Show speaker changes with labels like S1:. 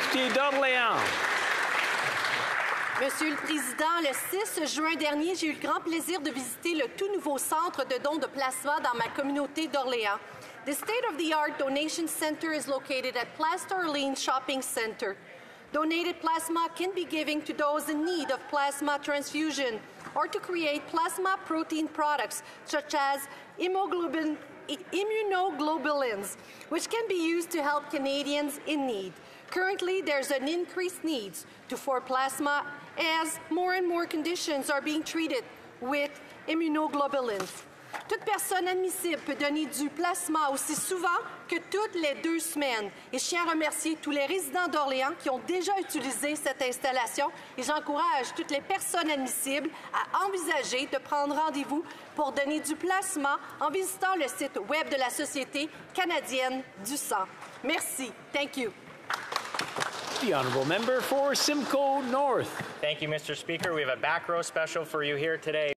S1: député d'Orléans.
S2: Monsieur le Président, le 6 juin dernier, j'ai eu le grand plaisir de visiter le tout nouveau centre de dons de plasma dans ma communauté d'Orléans. The state-of-the-art donation center is located at Place d'Orleans Shopping Center. Donated plasma can be given to those in need of plasma transfusion or to create plasma protein products such as immunoglobulins, which can be used to help Canadians in need. Currently, there's an increased need to for plasma as more and more conditions are being treated with immunoglobulins. Toute personne admissible peut donner du plasma aussi souvent que toutes les deux semaines. Et je tiens à remercier tous les résidents d'Orléans qui ont déjà utilisé cette installation et j'encourage toutes les personnes admissibles à envisager de prendre rendez-vous pour donner du plasma en visitant le site web de la Société canadienne du sang. Merci. Thank you.
S1: The honourable member for Simcoe North.
S3: Thank you, Mr. Speaker. We have a back row special for you here today.